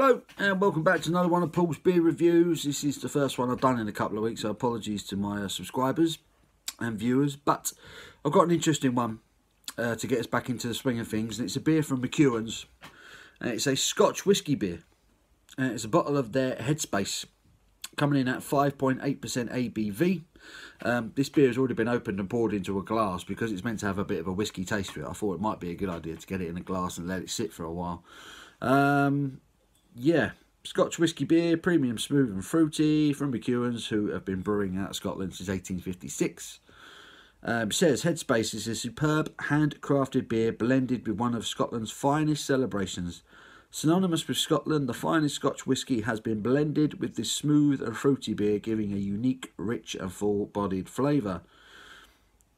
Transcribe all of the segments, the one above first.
Hello and welcome back to another one of Paul's beer reviews. This is the first one I've done in a couple of weeks, so apologies to my uh, subscribers and viewers. But I've got an interesting one uh, to get us back into the swing of things, and it's a beer from McEwan's, and it's a Scotch whisky beer, and it's a bottle of their Headspace, coming in at 5.8% ABV. Um, this beer has already been opened and poured into a glass because it's meant to have a bit of a whisky taste to it. I thought it might be a good idea to get it in a glass and let it sit for a while. Um, yeah, Scotch whisky beer, premium, smooth and fruity from McEwan's, who have been brewing out of Scotland since 1856. Um, says Headspace is a superb handcrafted beer blended with one of Scotland's finest celebrations. Synonymous with Scotland, the finest Scotch whisky has been blended with this smooth and fruity beer, giving a unique, rich and full-bodied flavour.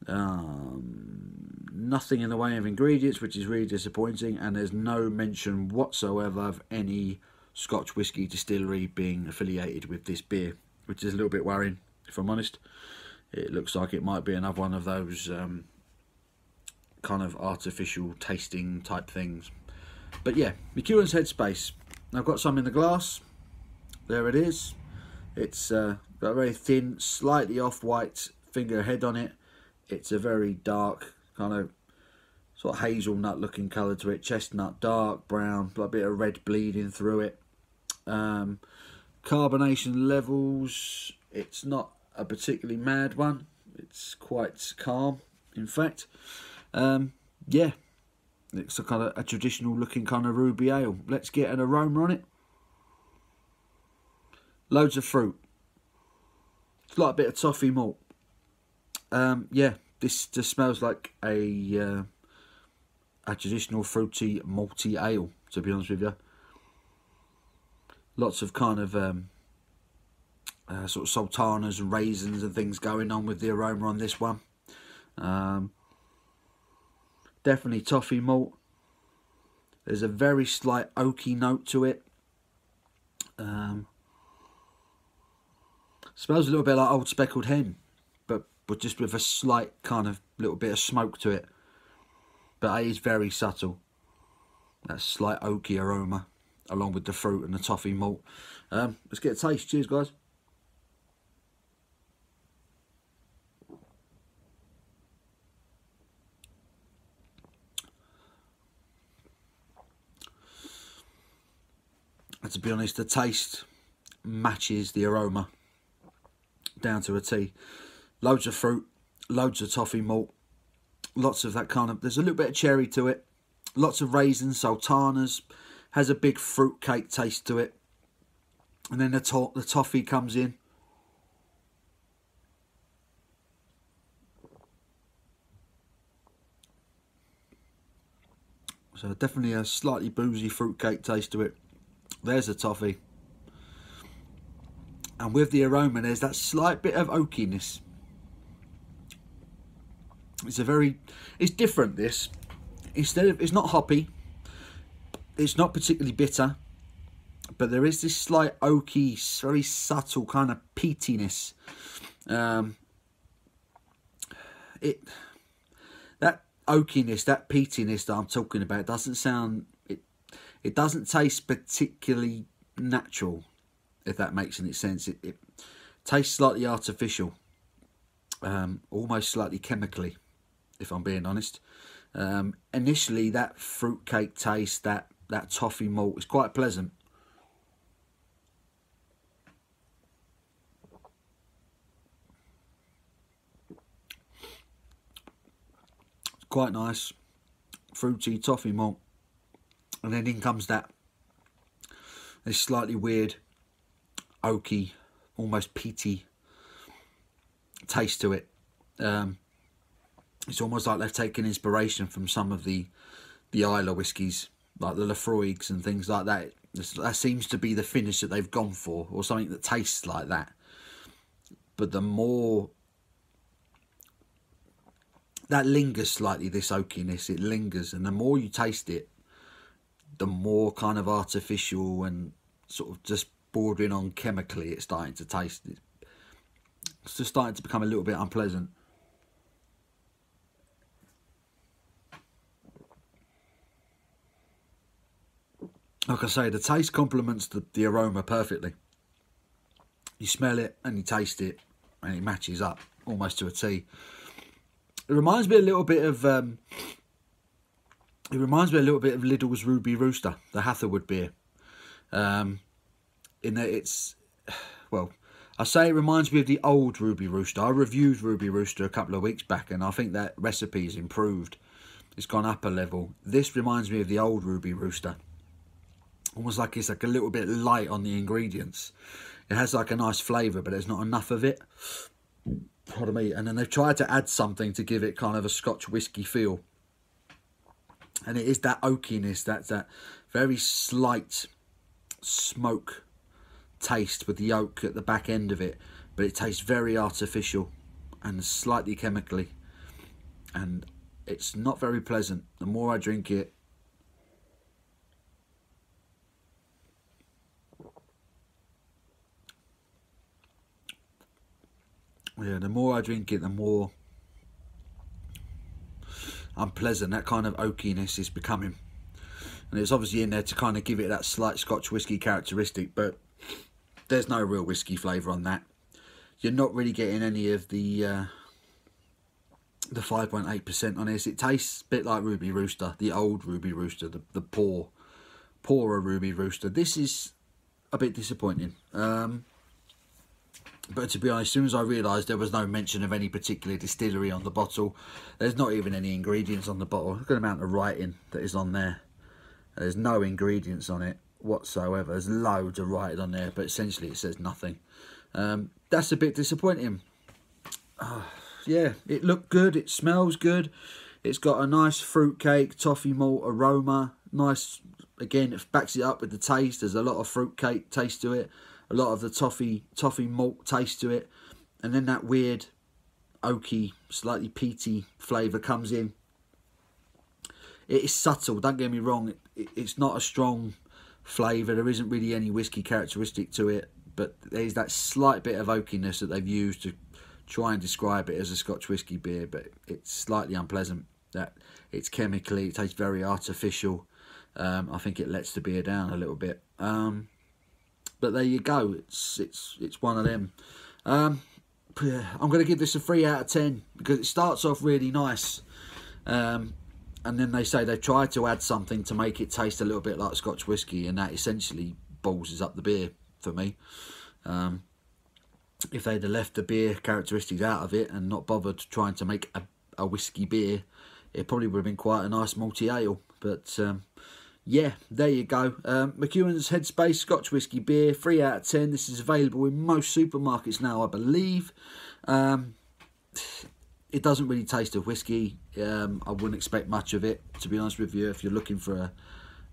Um, nothing in the way of ingredients, which is really disappointing, and there's no mention whatsoever of any Scotch whisky distillery being affiliated with this beer, which is a little bit worrying, if I'm honest. It looks like it might be another one of those um, kind of artificial tasting type things. But yeah, McEwan's Headspace. I've got some in the glass. There it is. It's uh, got a very thin, slightly off-white finger head on it. It's a very dark, kind of sort of hazelnut looking colour to it. Chestnut, dark brown, a bit of red bleeding through it. Um, carbonation levels, it's not a particularly mad one. It's quite calm, in fact. Um, yeah, it's a kind of a traditional looking kind of ruby ale. Let's get an aroma on it. Loads of fruit. It's like a bit of toffee malt. Um, yeah, this just smells like a uh, a traditional fruity malty ale. To be honest with you, lots of kind of um, uh, sort of sultanas and raisins and things going on with the aroma on this one. Um, definitely toffee malt. There's a very slight oaky note to it. Um, smells a little bit like old speckled hen, but just with a slight kind of little bit of smoke to it. But it is very subtle. That slight oaky aroma, along with the fruit and the toffee malt. Um, let's get a taste. Cheers, guys. to be honest, the taste matches the aroma down to a T. Loads of fruit, loads of toffee malt, lots of that kind of, there's a little bit of cherry to it, lots of raisins, sultanas, has a big fruit cake taste to it. And then the, to the toffee comes in. So definitely a slightly boozy fruitcake taste to it. There's the toffee. And with the aroma, there's that slight bit of oakiness. It's a very, it's different this. Instead of, it's not hoppy. It's not particularly bitter. But there is this slight oaky, very subtle kind of peatiness. Um, it, that oakiness, that peatiness that I'm talking about doesn't sound it it doesn't taste particularly natural, if that makes any sense. It, it tastes slightly artificial, um, almost slightly chemically, if I'm being honest. Um, initially, that fruitcake taste, that, that toffee malt is quite pleasant. It's quite nice fruity toffee malt and then in comes that this slightly weird oaky almost peaty taste to it um, it's almost like they've taken inspiration from some of the the Islay whiskies like the Laphroaigs and things like that that seems to be the finish that they've gone for or something that tastes like that but the more that lingers slightly this oakiness it lingers and the more you taste it the more kind of artificial and sort of just bordering on chemically it's starting to taste. It's just starting to become a little bit unpleasant. Like I say, the taste complements the, the aroma perfectly. You smell it and you taste it, and it matches up almost to a T. It reminds me a little bit of. Um, it reminds me a little bit of Lidl's Ruby Rooster, the Hatherwood beer. Um, in that it's, well, I say it reminds me of the old Ruby Rooster. I reviewed Ruby Rooster a couple of weeks back, and I think that recipe is improved. It's gone up a level. This reminds me of the old Ruby Rooster. Almost like it's like a little bit light on the ingredients. It has like a nice flavour, but there's not enough of it. Pardon me. And then they've tried to add something to give it kind of a Scotch whiskey feel. And it is that oakiness, that's that very slight smoke taste with the oak at the back end of it. But it tastes very artificial and slightly chemically. And it's not very pleasant. The more I drink it, yeah, the more I drink it, the more unpleasant that kind of oakiness is becoming. And it's obviously in there to kind of give it that slight Scotch whisky characteristic, but there's no real whisky flavour on that. You're not really getting any of the uh, the 5.8% on this. It tastes a bit like Ruby Rooster, the old Ruby Rooster, the, the poor, poorer Ruby Rooster. This is a bit disappointing. Um, but to be honest, as soon as I realised there was no mention of any particular distillery on the bottle, there's not even any ingredients on the bottle. At the amount of writing that is on there. There's no ingredients on it whatsoever. There's loads of writing on there, but essentially it says nothing. Um, that's a bit disappointing. Oh, yeah, it looked good. It smells good. It's got a nice fruitcake, toffee malt aroma. Nice, again, it backs it up with the taste. There's a lot of fruitcake taste to it. A lot of the toffee, toffee malt taste to it. And then that weird, oaky, slightly peaty flavour comes in. It is subtle, don't get me wrong. It, it, it's not a strong flavour. There isn't really any whiskey characteristic to it. But there's that slight bit of oakiness that they've used to try and describe it as a Scotch whisky beer, but it's slightly unpleasant. That it's chemically, it tastes very artificial. Um, I think it lets the beer down a little bit. Um, but there you go. It's it's it's one of them. Um, I'm going to give this a three out of ten because it starts off really nice, um, and then they say they tried to add something to make it taste a little bit like Scotch whiskey, and that essentially balls up the beer for me. Um, if they'd have left the beer characteristics out of it and not bothered trying to make a, a whiskey beer, it probably would have been quite a nice multi ale. But um, yeah, there you go. Um, McEwan's Headspace Scotch Whisky Beer, 3 out of 10. This is available in most supermarkets now, I believe. Um, it doesn't really taste of whiskey. Um, I wouldn't expect much of it, to be honest with you, if you're looking for a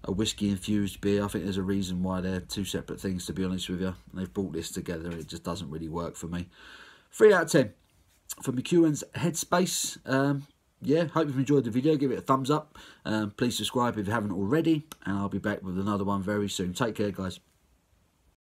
a whiskey infused beer. I think there's a reason why they're two separate things, to be honest with you. They've brought this together. It just doesn't really work for me. 3 out of 10 for McEwan's Headspace. Um, yeah, hope you've enjoyed the video. Give it a thumbs up. Um, please subscribe if you haven't already. And I'll be back with another one very soon. Take care, guys.